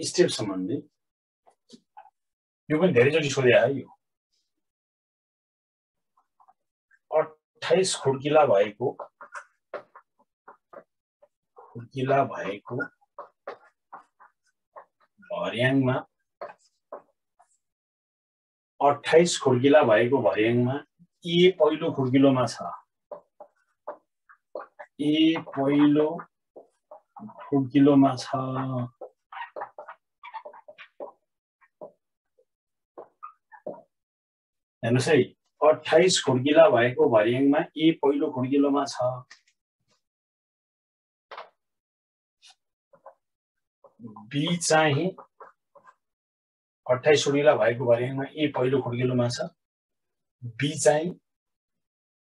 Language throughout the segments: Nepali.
स्टेप सम्बन्धी यो पनि धेरैचोटि सोधे है यो अठाइस खुड्किला भएको खुड्किला भएको भर्याङमा अठाइस खुड्किला भएको भर्याङमा ए पहिलो खुड्किलोमा छ ए पहिलो खुड्किलोमा छ हेर्नुहोस् है अठाइस खुड्किला भएको भर्याङमा ए पहिलो खुड्किलोमा छ बी चाहिँ अठाइस खुड्किला भएको भर्याङमा ए पहिलो खुड्किलोमा छ बी चाहिँ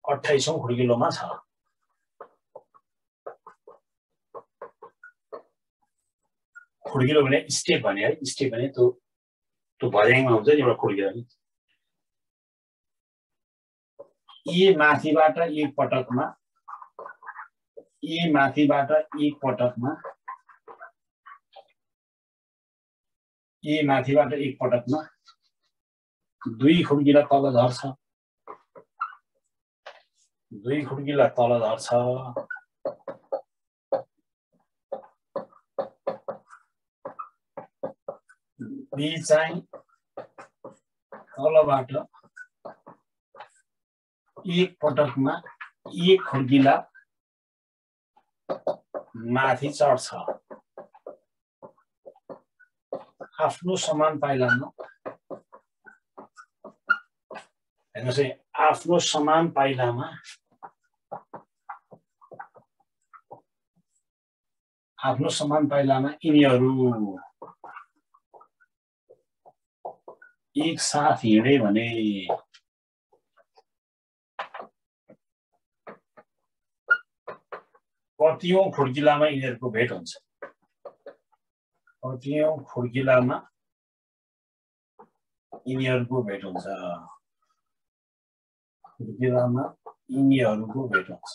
अठाइसौँ खुड्किलोमा छ खुड्किलो भने स्टेप भने है स्टेप भने त्यो त्यो भर्याङमा हुन्छ नि एउटा खुड्किलो ए माथिबाट एक पटकमा ए माथिबाट एक पटकमा ए माथिबाट एक पटकमा दुई खुड्किला तल झर्छ। दुई खुड्किला तल झर्छ। बी चाहिँ तलबाट एक पटकमा एक खुड्किला माथि चढ्छ। आफ्नो समान पाइलामा हेर्नुहोस् है आफ्नो समान पाइलामा आफ्नो समान पाइलामा यिनीहरू। एक साथ हिँडे भने कतिौँ खुड्किलामा यिनीहरूको भेट हुन्छ। कतिौँ खुड्किलामा यिनीहरूको भेट हुन्छ। खुड्किलामा यिनीहरूको भेट हुन्छ।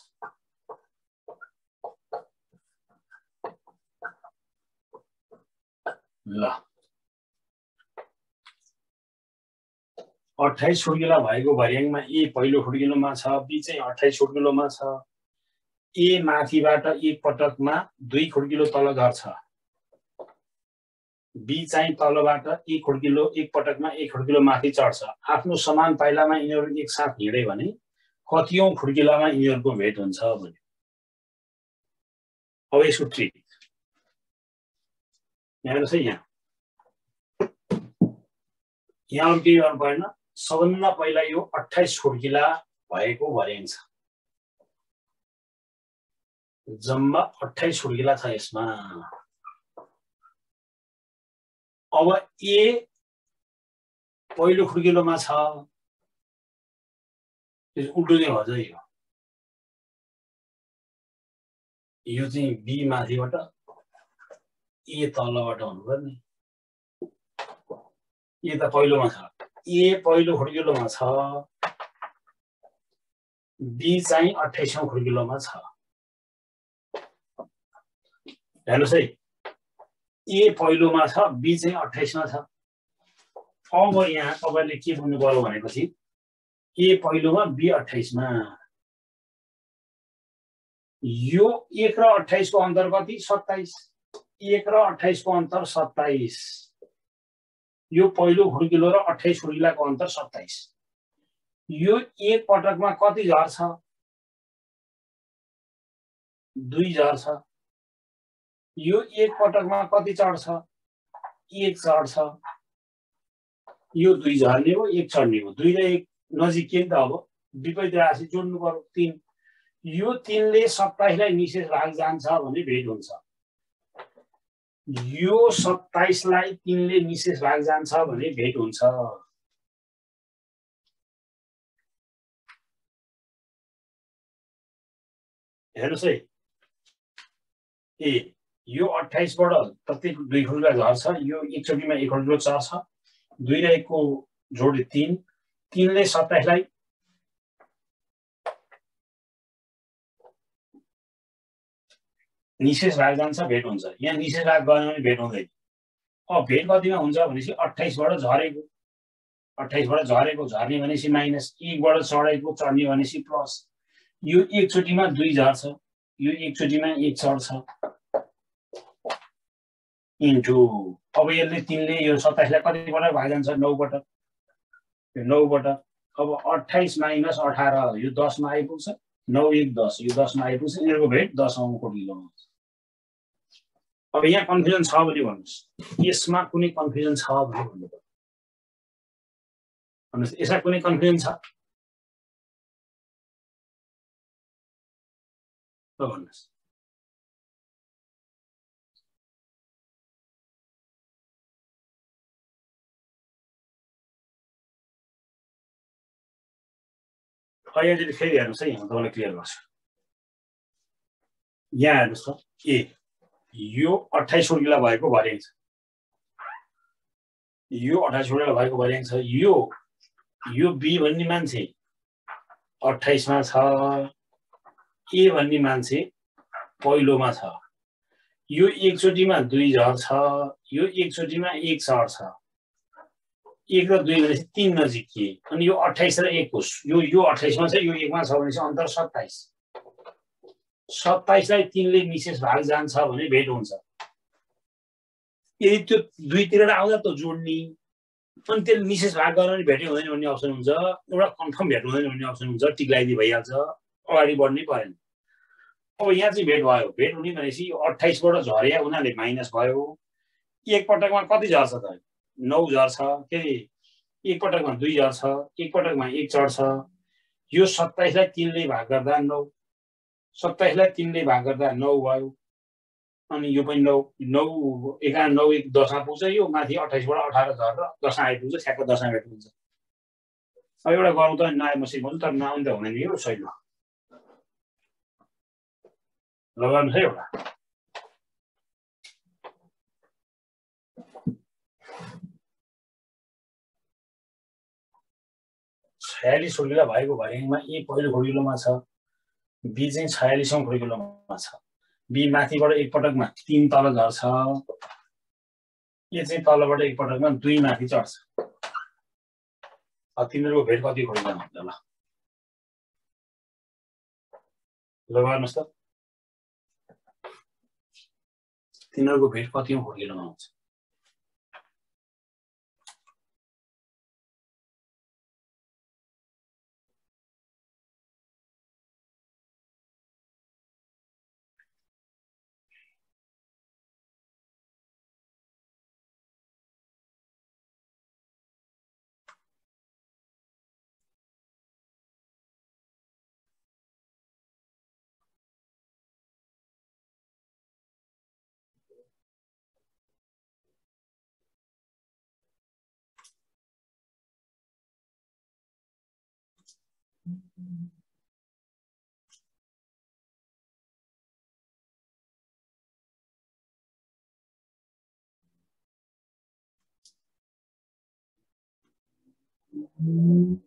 ल। अठाइस खुड्किला भएको भर्याङमा ए पहिलो खुड्किलोमा छ बी चाहिँ अठाइस खुड्किलोमा छ। ए माथिबाट एक पटकमा दुई खुड्किलो तल झर्छ बी चाहिँ तलबाट एक खुड्किलो एक पटकमा एक खुड्किलो माथि चढ्छ। आफ्नो समान पाइलामा यिनीहरू एकसाथ हिँडे भने कतिौँ खुड्किलामा यिनीहरूको भेट हुन्छ भन्यो। अब यसको ट्रिक। यहाँ हेर्नुहोस् है यहाँ। यहाँ केही गर्नु परेन सबभन्दा पहिला यो अठाइस खुड्किला भएको भर्याङ छ जम्मा अठाइस खुड्किला छ यसमा। अब ए पहिलो खुड्किलोमा छ। उल्टो चाहिँ भन्छ यो यो चाहिँ बी माथिबाट ए तलबाट हुनुपर्ने। ए त पहिलोमा छ। ए पहिलो खुड्किलोमा छ। बी चाहिँ अठाइसौँ खुड्किलोमा छ। हेर्नुहोस् है। ए पहिलोमा छ बी चाहिँ अठाइसमा छ। अब यहाँ तपाईँले के बुझ्नु पर्यो भनेपछि ए पहिलोमा बी अठाइसमा यो एक र अठाइसको अन्तर कति? सत्ताइस। एक र अठाइसको अन्तर सत्ताइस। यो पहिलो खुड्किलो र अठाइस खुड्किलाको अन्तर सत्ताइस। यो एक पटकमा कति झर्छ? दुई झर्छ। यो एक पटकमा कति चढ्छ? एक चढ्छ। यो दुई झर्ने हो एक चढ्ने हो। दुई र एक नजिक के त अब? विपरीत राशि जोड्नु पर्यो तिन। यो तिनले सत्ताइसलाई निशेष भाग जान्छ भने भेट हुन्छ। यो सत्ताइसलाई तिनले निशेष भाग जान्छ भने भेट हुन्छ। हेर्नुहोस् है। ए यो अठाइसबाट प्रत्येक दुई खुल्का झर्छ यो एकचोटिमा एक खुल्को चर्छ दुई र एकको जोड तिन तिनले सत्ताइसलाई निशेष भाग जान्छ भेट हुन्छ। यहाँ निशेष भाग गएन भने भेट हुँदैन। अब भेट कतिमा हुन्छ भनेपछि अठाइसबाट झरेको। अठाइसबाट झरेको झर्ने भनेपछि माइनस एकबाट चढेको चढ्ने भनेपछि प्लस। यो एकचोटिमा दुई झर्छ यो एकचोटिमा एक चढ्छ इन्टु अब यसले तिनले यो सत्ताइसलाई कतिबाट भाग जान्छ नौबाट यो नौबाट अब अठाइस माइनस अठार यो दसमा आइपुग्छ। नौ एक दस यो दसमा आइपुग्छ। यिनीहरूको भेट दस अङ्कको किलोमा अब यहाँ कन्फ्युजन छ भने भन्नुहोस्। यसमा कुनै कन्फ्युजन छ भने भन्नु पर्यो भन्नुहोस् यसमा कुनै कन्फ्युजन छ? भन्नुहोस्। अहिले फेरि हेर्नुहोस् है यहाँ तपाईँलाई क्लियर गर्छु यहाँ हेर्नुहोस् त ए यो अठाइस उर्गिला भएको भर्याङ छ यो अठाइस उर्गिला भएको भर्याङ छ यो यो बी भन्ने मान्छे अठाइसमा छ ए भन्ने मान्छे पहिलोमा छ यो एकचोटिमा दुई झर्छ यो एकचोटिमा एक छ एक र दुई भनेपछि तिन नजिकिए अनि यो अठाइस र एकको यो यो अठाइसमा छ यो एकमा छ भनेपछि अन्तर सत्ताइस। सत्ताइसलाई तिनले निशेष भाग जान्छ भने भेट हुन्छ। यदि त्यो दुईतिर आउँदा त जोड्ने। अनि त्यसले निशेष भाग पनि भेटै हुँदैन भन्ने अप्सन हुन्छ। एउटा कन्फर्म भेट हुँदैन भन्ने अप्सन हुन्छ। टिक लगाइदिए भइहाल्छ। अगाडि बढ्नै परेन। अब यहाँ चाहिँ भेट भयो। भेट हुने भनेपछि अठाइसबाट झरे उनीहरूले माइनस भयो। एकपटकमा कति झर्छ त? नौ झर्छ के अरे एकपटकमा दुई झर्छ एकपटकमा एक चढ्छ यो सत्ताइसलाई तिनले भाग गर्दा नौ सत्ताइसलाई तिनले भाग गर्दा नौ भयो अनि यो पनि नौ नौ एघार नौ एक दसमा पुग्छ यो माथि अठाइसबाट अठार झरेर दसमा आइपुग्छ ठ्याक्क दसमा आइपुग्छ। अब एउटा गरौँ त नआए म सिकाउँछु तर नआउनु त हुँदैन यो शैली ल गर्नुहोस् है एउटा। छयालिस खुड्किलो भएको भरिङमा ए पहिलो खुड्किलोमा छ बी चाहिँ छयालिसौँ खुड्किलोमा छ। बी माथिबाट एकपटकमा तिन तल झर्छ। ए चाहिँ तलबाट एकपटकमा दुई माथि चढ्छ। तिनीहरूको भेट कति खुड्किलो हुन्छ ल। ल गर्नुहोस् त। तिनीहरूको भेट कति खुड्किलोमा हुन्छ? Mm-hmm.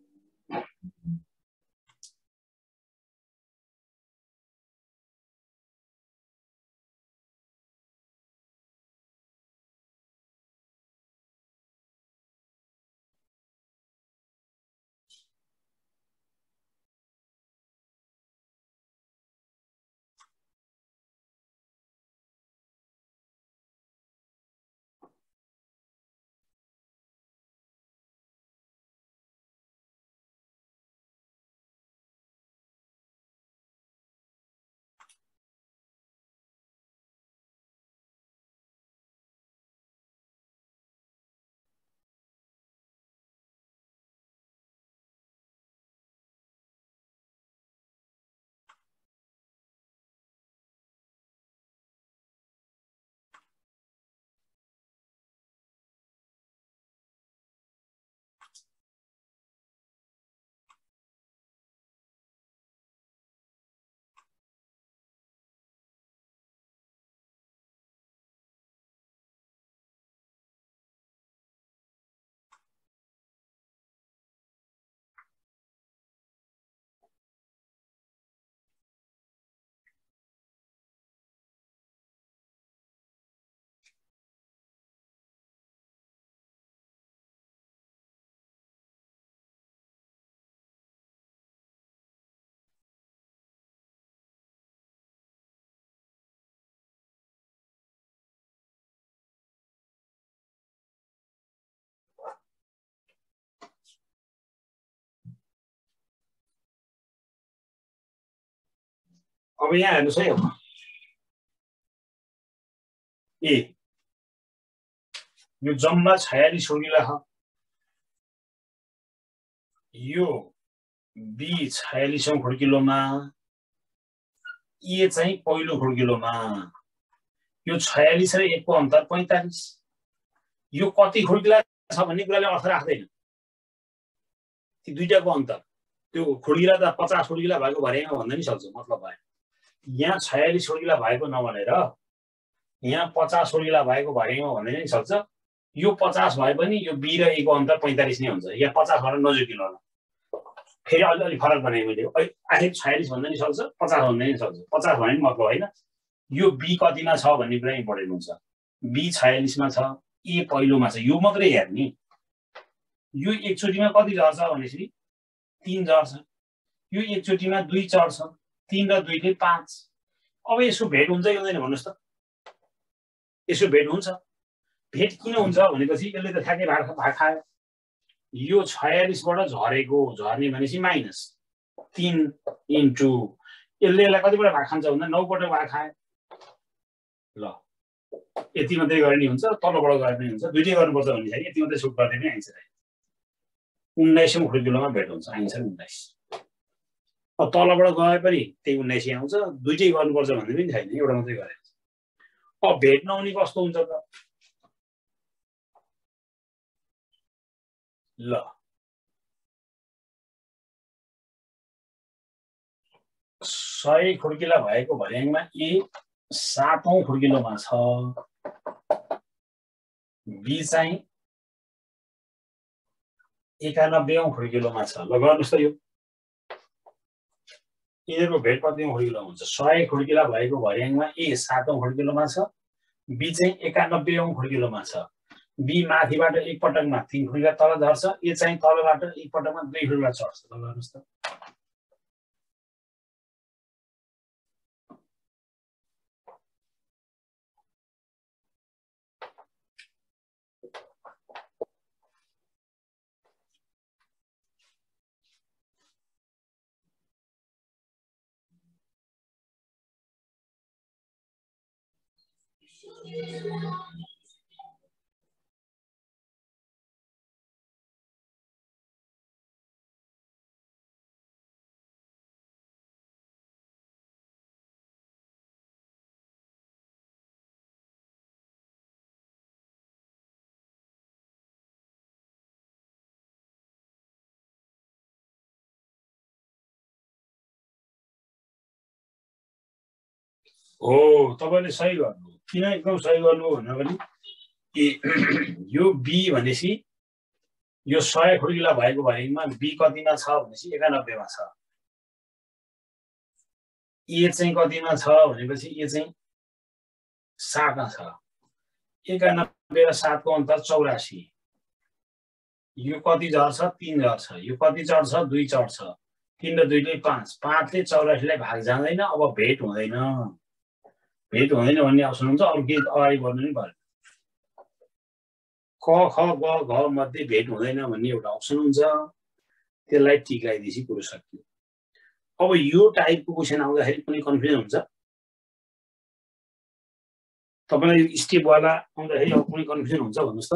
अब यहाँ हेर्नुहोस् है ए यो जम्मा छयालिस खुड्किला छ यो बी छयालिसौँ खुड्किलोमा ए चाहिँ पहिलो खुड्किलोमा यो छयालिस र एकको अन्तर पैँतालिस यो कति खुड्किला छ भन्ने कुराले अर्थ राख्दैन ती दुइटाको अन्तर त्यो खुड्किला त पचास खुड्किला भएको भरेमा भन्दा नि सक्छ मतलब भयो यहाँ छयालिस खुड्किला भएको नभनेर यहाँ पचास खुड्किला भएको भरेमा भन्दै नि सक्छ। यो पचास भए पनि यो बी र एको अन्तर पैँतालिस नै हुन्छ। यहाँ पचासबाट नजुकिनु होला। फेरि अलिअलि फरक बनाएँ मैले आखिर छयालिस भन्दा नि सक्छ पचास भन्दा नि सक्छ। पचास भने पनि मतलब होइन। यो बी कतिमा छ भन्ने कुरा इम्पोर्टेन्ट हुन्छ। बी छयालिसमा छ ए पहिलोमा छ। यो मात्रै हेर्ने यो एकचोटिमा कति झर्छ भनेपछि तिन झर्छ। यो एकचोटिमा दुई चढ्छ। तिन र दुईले पाँच। अब यसको भेट हुन्छ कि हुँदैन भन्नुहोस् त। यसो भेट हुन्छ। भेट किन हुन्छ भनेपछि यसले त ठ्याक्कै भाग भाग खायो। यो छयालिसबाट झरेको झर्ने भनेपछि माइनस तिन इन्टु यसले यसलाई कतिपल्ट भाग खान्छ भन्दा नौपल्ट भाग खायो। ल यति मात्रै गर्ने हुन्छ तलबाट पनि हुन्छ। दुइटै गर्नुपर्छ भन्ने यति मात्रै सुट गर्दै पनि आइन्छ उन्नाइसौँ खुर्किलोमा भेट हुन्छ। आइन्छ उन्नाइस। अब तलबाट गए पनि त्यही उन्नाइसै आउँछ। दुइटै गर्नुपर्छ भन्ने पनि छैन। एउटा मात्रै गरेर अब भेट नहुने कस्तो हुन्छ त? ल। सय खुड्किला भएको भर्याङमा ए सातौँ खुड्किलोमा छ बी चाहिँ एकानब्बेौँ खुड्किलोमा छ ल गर्नुहोस् त यो। यिनीहरूको भेट कतिौँ खुड्किलो हुन्छ। सय खुड्किला भएको भर्याङमा ए सातौँ खुड्किलोमा छ बी चाहिँ एकानब्बेौँ खुड्किलोमा छ। बी माथिबाट एकपटकमा तिन खुड्किला तल झर्छ ए चाहिँ तलबाट एकपटकमा दुई खुड्किला चढ्छ ल गर्नुहोस् त। おお、たまにサイがあるの。किन एकदम सही गर्नु भन्दा पनि यो बी भनेपछि यो सय खुड्किला भएको भएमा बी कतिमा छ भनेपछि एकानब्बेमा छ। ए चाहिँ कतिमा छ भनेपछि ए चाहिँ सातमा छ। एकानब्बे र सातको अन्तर चौरासी। यो कति झर्छ? तिन झर्छ। यो कति चढ्छ? दुई चढ्छ। तिन र दुईले पाँच। पाँचले चौरासीलाई भाग जाँदैन अब भेट हुँदैन। भेट हुँदैन भन्ने अप्सन हुन्छ अरू केही अगाडि बढ्नु नि पऱ्यो क ख ग घ मध्ये भेट हुँदैन भन्ने एउटा अप्सन हुन्छ। त्यसलाई टिक लगाइदिएपछि कुरो सकियो। अब यो टाइपको क्वेसन आउँदाखेरि पनि कन्फ्युजन हुन्छ। तपाईँलाई स्टेपवाला आउँदाखेरि अब कुनै कन्फ्युजन हुन्छ भन्नुहोस् त।